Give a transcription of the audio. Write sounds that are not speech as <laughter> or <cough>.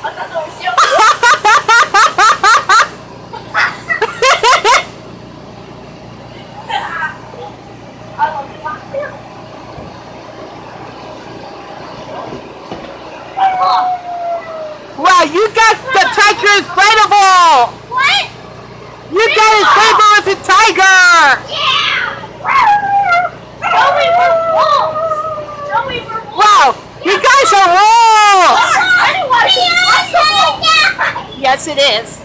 <laughs> Wow, you got the tiger inflatable! What? You got his favorite tiger! Yes, it is.